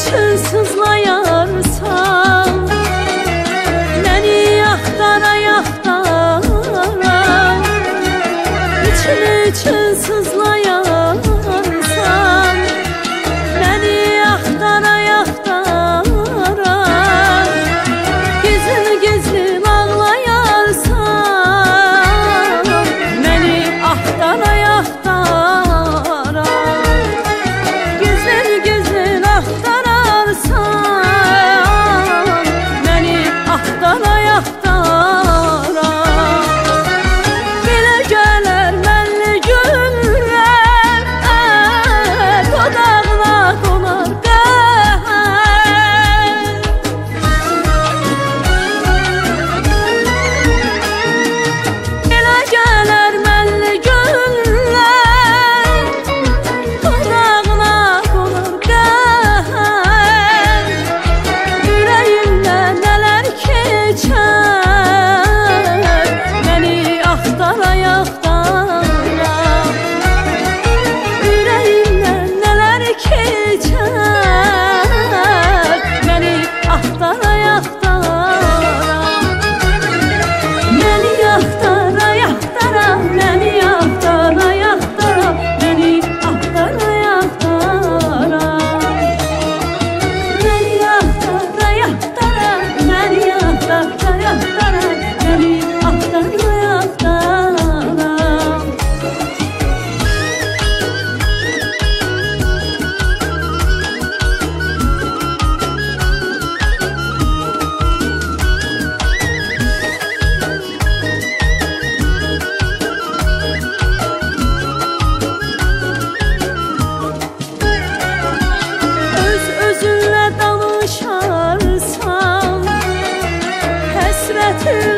hiç ayaktan ayaktan 啊。